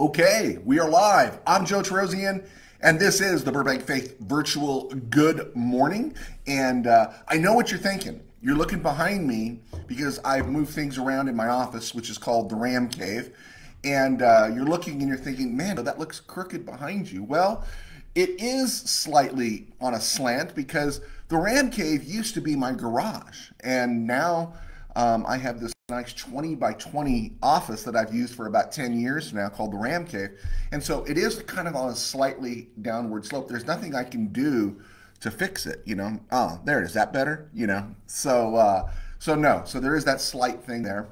Okay, we are live. I'm Joe Torosian, and this is the Burbank Faith Virtual Good Morning. And uh, I know what you're thinking. You're looking behind me because I've moved things around in my office, which is called the Ram Cave. And uh, you're looking and you're thinking, man, that looks crooked behind you. Well, it is slightly on a slant because the Ram Cave used to be my garage. And now um, I have this nice 20 by 20 office that I've used for about 10 years now called the Ram Cave. And so it is kind of on a slightly downward slope. There's nothing I can do to fix it, you know. Oh, there it is. That better, you know. So uh so no. So there is that slight thing there.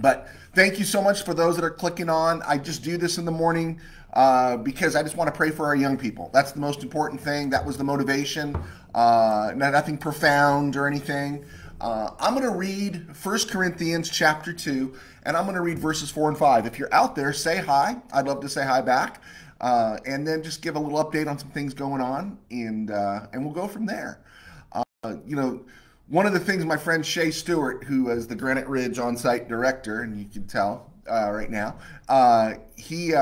But thank you so much for those that are clicking on. I just do this in the morning uh, because I just want to pray for our young people. That's the most important thing. That was the motivation. Uh, nothing profound or anything. Uh, I'm going to read 1 Corinthians chapter 2, and I'm going to read verses 4 and 5. If you're out there, say hi. I'd love to say hi back. Uh, and then just give a little update on some things going on, and, uh, and we'll go from there. Uh, you know, one of the things my friend Shay Stewart, who is the Granite Ridge on site director, and you can tell uh, right now, uh, he,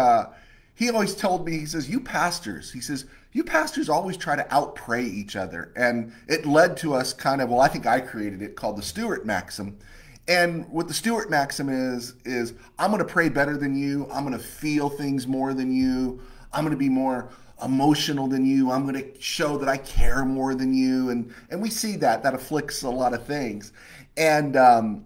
he always told me, he says, You pastors, he says, you pastors always try to outpray each other. And it led to us kind of, well, I think I created it called the Stewart Maxim. And what the Stewart Maxim is, is I'm going to pray better than you. I'm going to feel things more than you. I'm going to be more emotional than you. I'm going to show that I care more than you. And, and we see that, that afflicts a lot of things. And, um,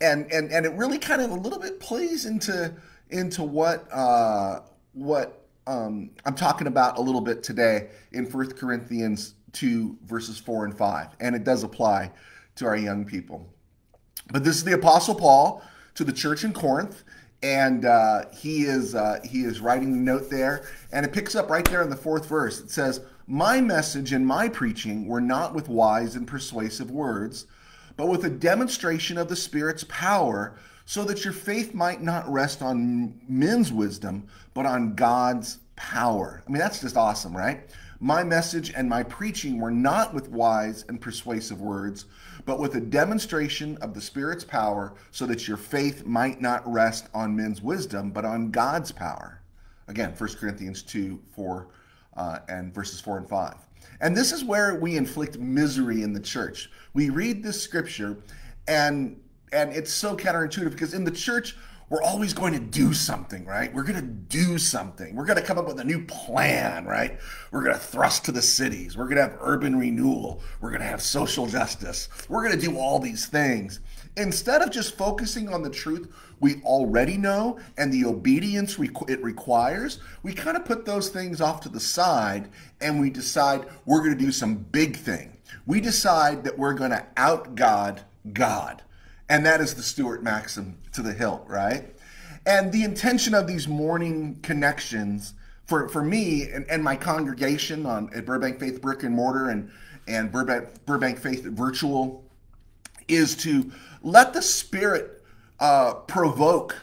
and, and, and it really kind of a little bit plays into, into what, uh, what um, I'm talking about a little bit today in 1 Corinthians 2, verses 4 and 5. And it does apply to our young people. But this is the Apostle Paul to the church in Corinth. And uh, he is uh, he is writing the note there, and it picks up right there in the fourth verse. It says, "My message and my preaching were not with wise and persuasive words, but with a demonstration of the Spirit's power, so that your faith might not rest on men's wisdom, but on God's power. I mean, that's just awesome, right? My message and my preaching were not with wise and persuasive words, but with a demonstration of the Spirit's power, so that your faith might not rest on men's wisdom, but on God's power. Again, 1 Corinthians 2 4 uh, and verses 4 and 5. And this is where we inflict misery in the church. We read this scripture and and it's so counterintuitive because in the church we're always going to do something, right? We're going to do something. We're going to come up with a new plan, right? We're going to thrust to the cities. We're going to have urban renewal. We're going to have social justice. We're going to do all these things. Instead of just focusing on the truth we already know and the obedience it requires, we kind of put those things off to the side and we decide we're going to do some big thing. We decide that we're going to out God God. And that is the Stewart Maxim to the hilt, right? And the intention of these morning connections for, for me and, and my congregation on at Burbank Faith Brick and Mortar and, and Burbank, Burbank Faith Virtual is to let the Spirit uh, provoke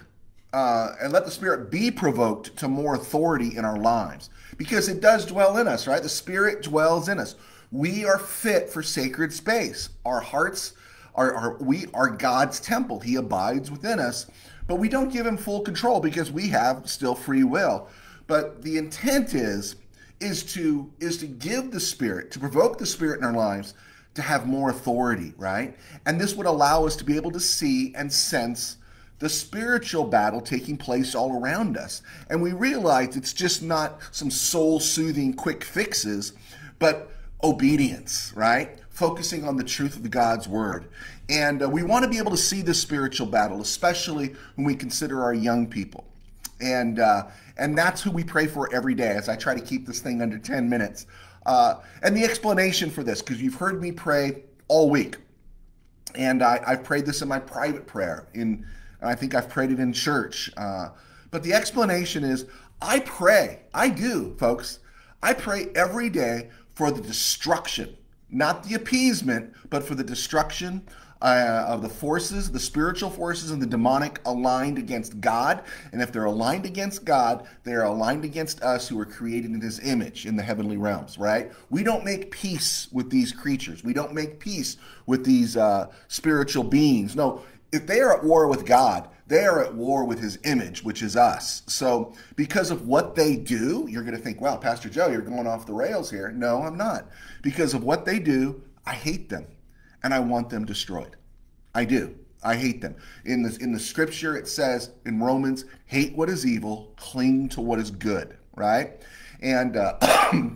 uh, and let the Spirit be provoked to more authority in our lives because it does dwell in us, right? The Spirit dwells in us. We are fit for sacred space. Our hearts are, are we are God's temple. He abides within us, but we don't give him full control because we have still free will. But the intent is is to is to give the spirit, to provoke the spirit in our lives to have more authority, right? And this would allow us to be able to see and sense the spiritual battle taking place all around us. And we realize it's just not some soul soothing quick fixes, but obedience, right? Focusing on the truth of God's word. And uh, we want to be able to see the spiritual battle, especially when we consider our young people. And, uh, and that's who we pray for every day as I try to keep this thing under 10 minutes. Uh, and the explanation for this, because you've heard me pray all week. And I, I've prayed this in my private prayer, in, I think I've prayed it in church. Uh, but the explanation is I pray, I do, folks. I pray every day for the destruction, not the appeasement, but for the destruction uh, of the forces, the spiritual forces and the demonic aligned against God. And if they're aligned against God, they are aligned against us who are created in his image in the heavenly realms, right? We don't make peace with these creatures. We don't make peace with these uh, spiritual beings. No, if they are at war with God, they are at war with his image, which is us. So, because of what they do, you're going to think, wow, Pastor Joe, you're going off the rails here. No, I'm not. Because of what they do, I hate them and I want them destroyed. I do. I hate them. In the, in the scripture, it says in Romans, hate what is evil, cling to what is good, right? And uh,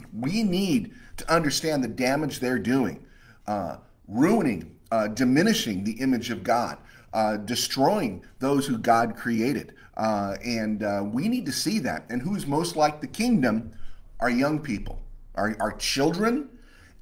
we need to understand the damage they're doing, uh, ruining, uh, diminishing the image of God, uh, destroying those who God created. Uh, and uh, we need to see that. And who's most like the kingdom? Our young people, our, our children,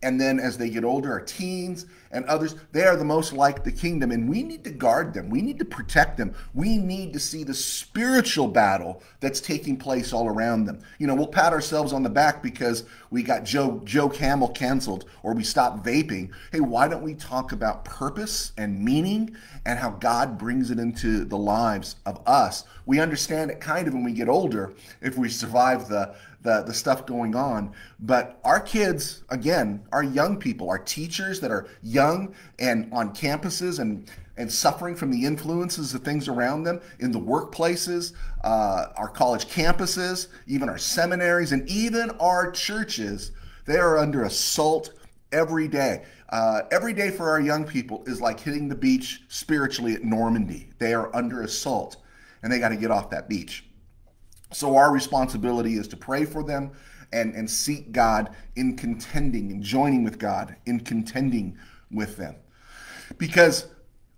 and then as they get older, our teens and others, they are the most like the kingdom, and we need to guard them. We need to protect them. We need to see the spiritual battle that's taking place all around them. You know, we'll pat ourselves on the back because we got Joe Joe Camel canceled or we stopped vaping. Hey, why don't we talk about purpose and meaning and how God brings it into the lives of us? We understand it kind of when we get older if we survive the the, the stuff going on. But our kids, again, our young people, our teachers that are young and on campuses and and suffering from the influences of things around them in the workplaces, uh, our college campuses, even our seminaries, and even our churches, they are under assault every day. Uh, every day for our young people is like hitting the beach spiritually at Normandy. They are under assault and they got to get off that beach. So our responsibility is to pray for them and, and seek God in contending and joining with God in contending with them. Because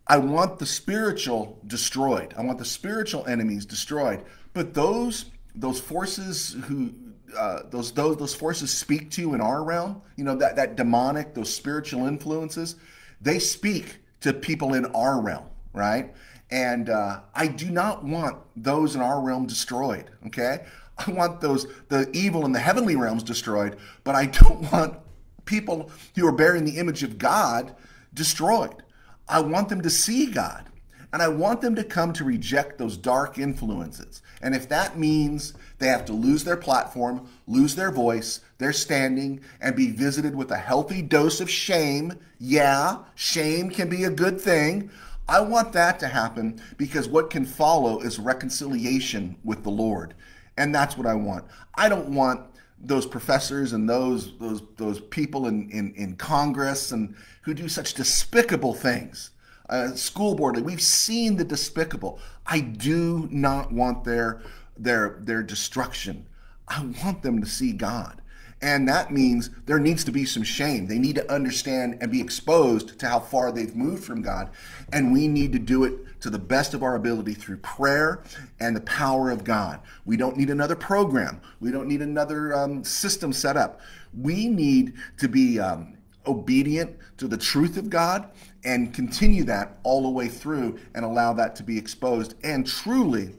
I want the spiritual destroyed. I want the spiritual enemies destroyed. But those those forces who uh, those those those forces speak to in our realm, you know that that demonic, those spiritual influences, they speak to people in our realm, right? And uh, I do not want those in our realm destroyed. Okay, I want those the evil in the heavenly realms destroyed, but I don't want people who are bearing the image of God destroyed. I want them to see God. And I want them to come to reject those dark influences. And if that means they have to lose their platform, lose their voice, their standing, and be visited with a healthy dose of shame, yeah, shame can be a good thing. I want that to happen because what can follow is reconciliation with the Lord. And that's what I want. I don't want those professors and those those those people in, in, in Congress and who do such despicable things. Uh, school board, we've seen the despicable. I do not want their their their destruction. I want them to see God. And that means there needs to be some shame. They need to understand and be exposed to how far they've moved from God. And we need to do it to the best of our ability through prayer and the power of God. We don't need another program, we don't need another um, system set up. We need to be um, obedient to the truth of God and continue that all the way through and allow that to be exposed and truly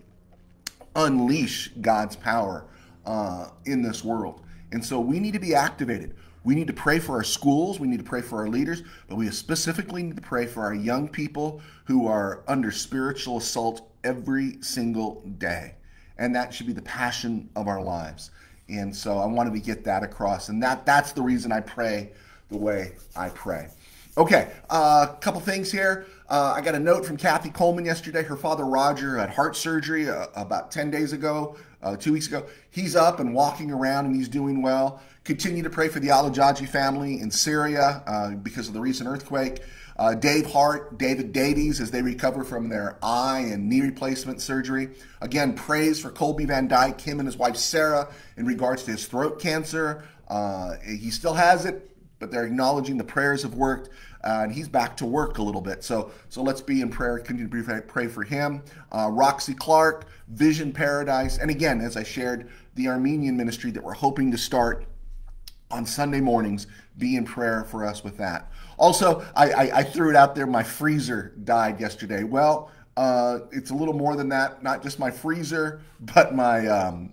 unleash God's power uh, in this world. And so we need to be activated. We need to pray for our schools, we need to pray for our leaders, but we specifically need to pray for our young people who are under spiritual assault every single day. And that should be the passion of our lives. And so I wanted to get that across. And that that's the reason I pray the way I pray. Okay, a uh, couple things here. Uh, I got a note from Kathy Coleman yesterday. Her father Roger had heart surgery uh, about 10 days ago, uh, two weeks ago. He's up and walking around and he's doing well. Continue to pray for the Alajaji family in Syria uh, because of the recent earthquake. Uh, Dave Hart, David Davies, as they recover from their eye and knee replacement surgery. Again, praise for Colby Van Dyke, him and his wife Sarah, in regards to his throat cancer. he still has it, but they're acknowledging the prayers have worked. Uh, and he's back to work a little bit. So, so let's be in prayer. Continue to pray for him. Uh, Roxy Clark, Vision Paradise, and again, as I shared, the Armenian ministry that we're hoping to start on Sunday mornings. Be in prayer for us with that. Also, I, I, I threw it out there. My freezer died yesterday. Well, uh, it's a little more than that. Not just my freezer, but my um,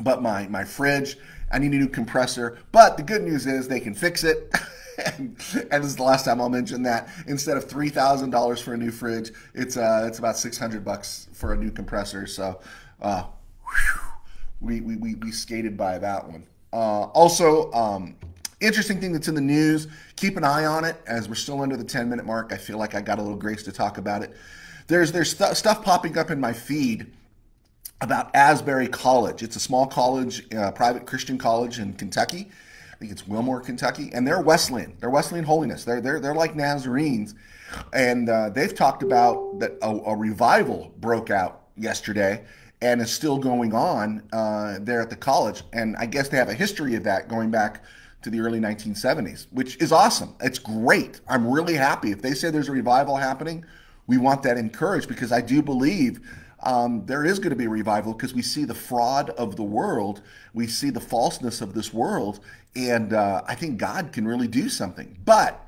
but my my fridge. I need a new compressor. But the good news is they can fix it. and, and, this is the last time I'll mention that. Instead of three thousand dollars for a new fridge, it's uh, it's about six hundred bucks for a new compressor. So, uh, we, we, we we skated by that one. Uh, also, um, interesting thing that's in the news. Keep an eye on it as we're still under the 10 minute mark. I feel like I got a little grace to talk about it. There's there's st- stuff popping up in my feed about Asbury College. It's a small college, uh, private Christian college in Kentucky. I think it's Wilmore, Kentucky, and they're Wesleyan. They're Wesleyan holiness. They're they're they're like Nazarenes, and uh, they've talked about that a, a, revival broke out yesterday and is still going on uh, there at the college. And I guess they have a history of that going back to the early 1970s, which is awesome. It's great. I'm really happy if they say there's a revival happening. We want that encouraged because I do believe um, there is going to be a revival because we see the fraud of the world, we see the falseness of this world, and uh, I think God can really do something. But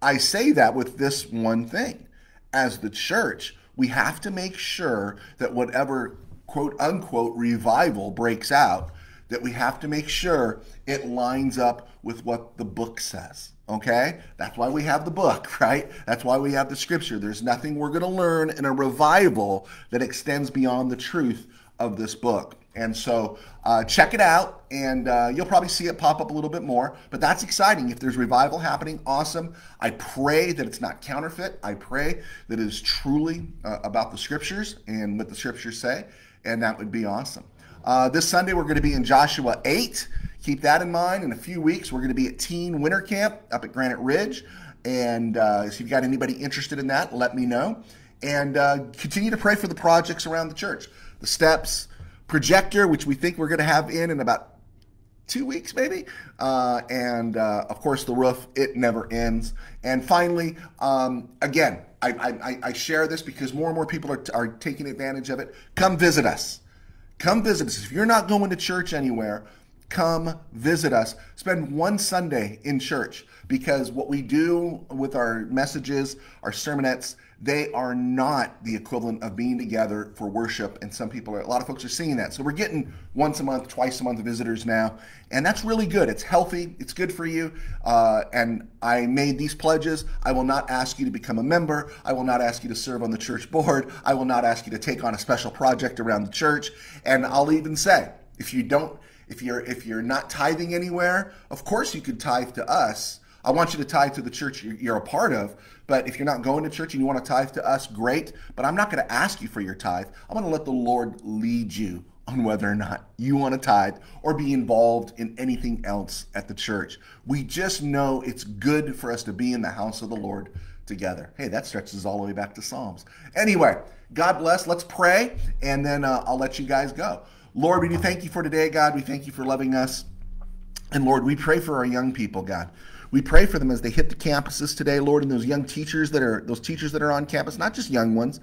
I say that with this one thing: as the church, we have to make sure that whatever quote unquote revival breaks out, that we have to make sure it lines up with what the book says. Okay? That's why we have the book, right? That's why we have the scripture. There's nothing we're going to learn in a revival that extends beyond the truth of this book. And so uh, check it out, and uh, you'll probably see it pop up a little bit more. But that's exciting. If there's revival happening, awesome. I pray that it's not counterfeit. I pray that it is truly uh, about the scriptures and what the scriptures say, and that would be awesome. Uh, this Sunday, we're going to be in Joshua 8. Keep that in mind. In a few weeks, we're going to be at Teen Winter Camp up at Granite Ridge. And uh, if you've got anybody interested in that, let me know. And uh, continue to pray for the projects around the church. The steps, projector, which we think we're going to have in in about two weeks, maybe. Uh, and uh, of course, the roof, it never ends. And finally, um, again, I, I, I, share this because more and more people are, are taking advantage of it. Come visit us. Come visit us. If you're not going to church anywhere, come visit us. Spend one Sunday in church because what we do with our messages, our sermonettes, they are not the equivalent of being together for worship. And some people are, a lot of folks are seeing that. So we're getting once a month, twice a month visitors now. And that's really good. It's healthy, it's good for you. Uh, and I made these pledges. I will not ask you to become a member. I will not ask you to serve on the church board. I will not ask you to take on a special project around the church. And I'll even say, if you don't, if you're if you're not tithing anywhere, of course you could tithe to us. I want you to tithe to the church you're a part of. But if you're not going to church and you want to tithe to us, great. But I'm not going to ask you for your tithe. I'm going to let the Lord lead you on whether or not you want to tithe or be involved in anything else at the church. We just know it's good for us to be in the house of the Lord together. Hey, that stretches all the way back to Psalms. Anyway, God bless. Let's pray, and then uh, I'll let you guys go. Lord, we do thank you for today, God. We thank you for loving us. And Lord, we pray for our young people, God. We pray for them as they hit the campuses today, Lord, and those young teachers that are those teachers that are on campus, not just young ones,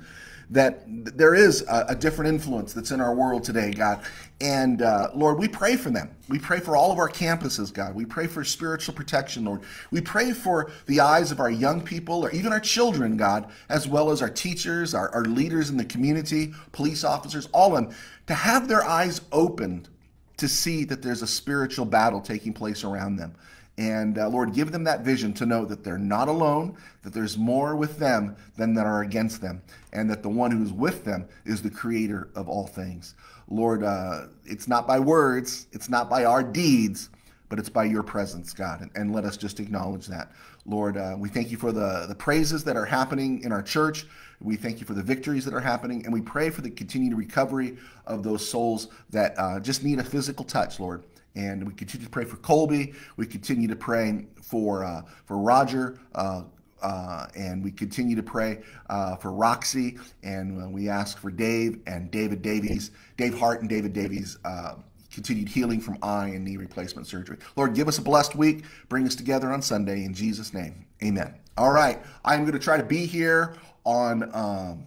that there is a, a different influence that's in our world today, God. And uh, Lord, we pray for them. We pray for all of our campuses, God. We pray for spiritual protection, Lord. We pray for the eyes of our young people or even our children, God, as well as our teachers, our, our leaders in the community, police officers, all of them, to have their eyes opened to see that there's a spiritual battle taking place around them. And uh, Lord, give them that vision to know that they're not alone, that there's more with them than that are against them, and that the one who's with them is the creator of all things. Lord, uh, it's not by words, it's not by our deeds, but it's by your presence, God. And, and let us just acknowledge that. Lord, uh, we thank you for the, the praises that are happening in our church. We thank you for the victories that are happening. And we pray for the continued recovery of those souls that uh, just need a physical touch, Lord. And we continue to pray for Colby. We continue to pray for uh, for Roger. Uh, uh, and we continue to pray uh, for Roxy, and uh, we ask for Dave and David Davies, Dave Hart and David Davies, uh, continued healing from eye and knee replacement surgery. Lord, give us a blessed week. Bring us together on Sunday in Jesus' name. Amen. All right, I'm going to try to be here on. Um,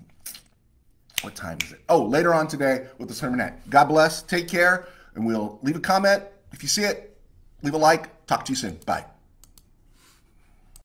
what time is it? Oh, later on today with the sermonette. God bless. Take care, and we'll leave a comment if you see it, leave a like. Talk to you soon. Bye.